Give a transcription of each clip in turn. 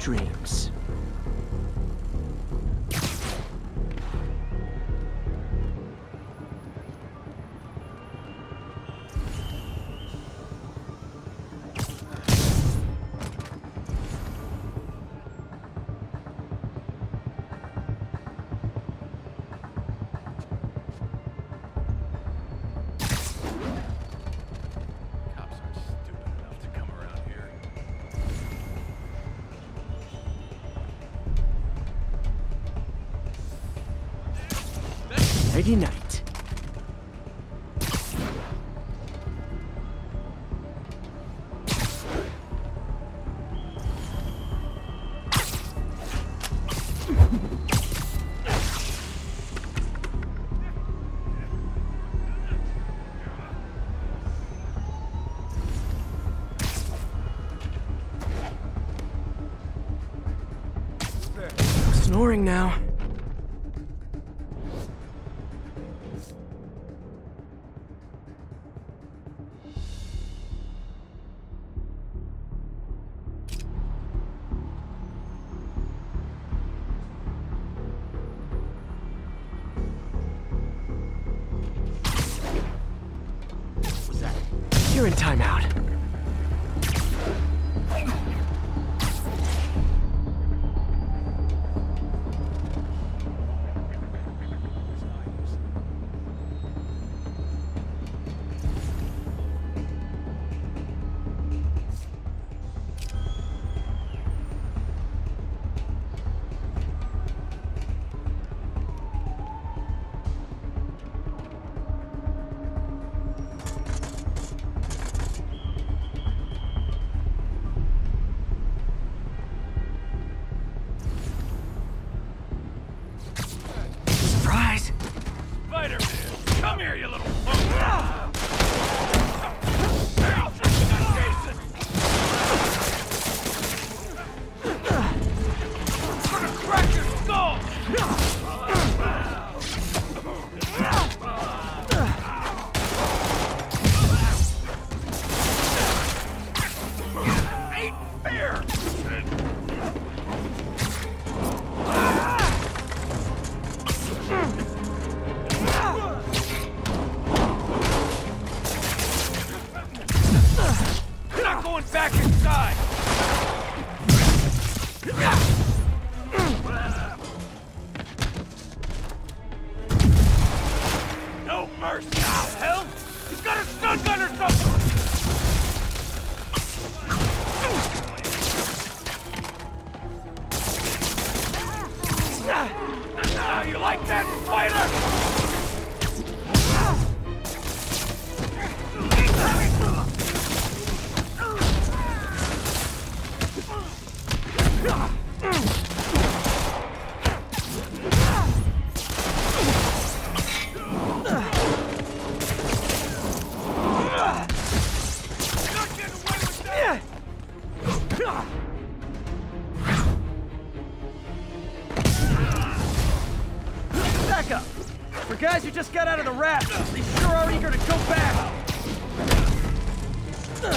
dreams. Nighty night. Snoring now. You're in timeout. You like that, spider? You're For guys who just got out of the raft, they sure are eager to go back! Look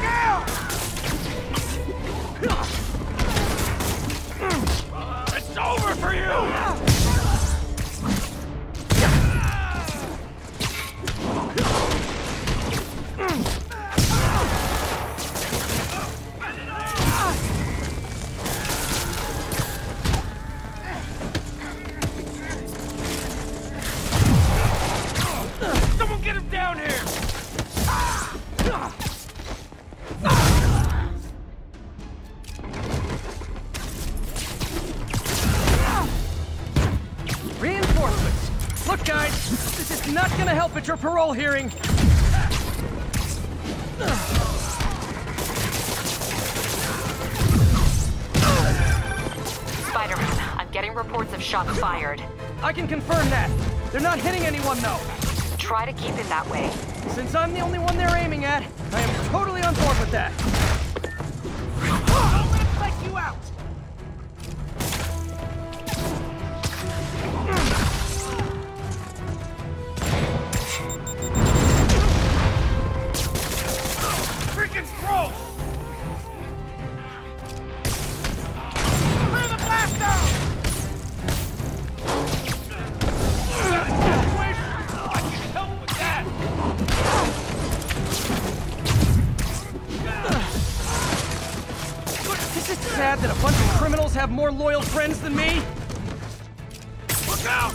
now! It's over for you! At your parole hearing! Spider-Man, I'm getting reports of shots fired. I can confirm that! They're not hitting anyone, though! Try to keep it that way. Since I'm the only one they're aiming at, I am totally on board with that! Bad that a bunch of criminals have more loyal friends than me? Look out!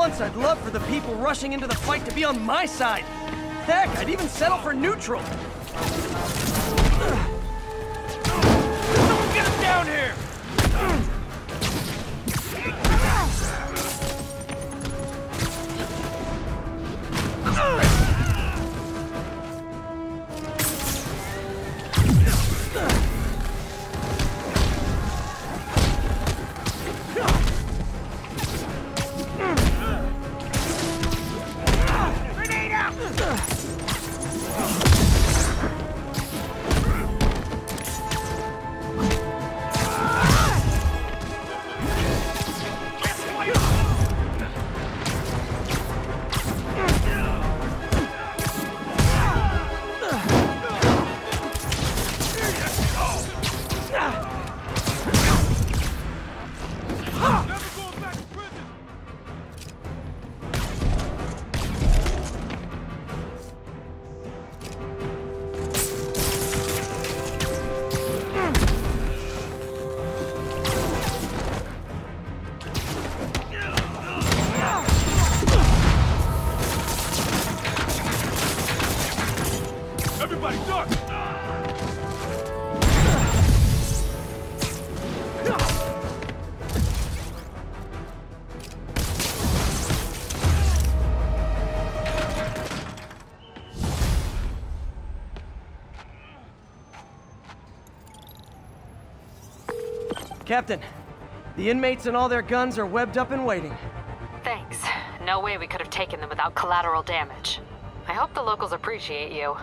once, I'd love for the people rushing into the fight to be on my side. Heck, I'd even settle for neutral. Get him down here! Captain, the inmates and all their guns are webbed up and waiting. Thanks. No way we could have taken them without collateral damage. I hope the locals appreciate you.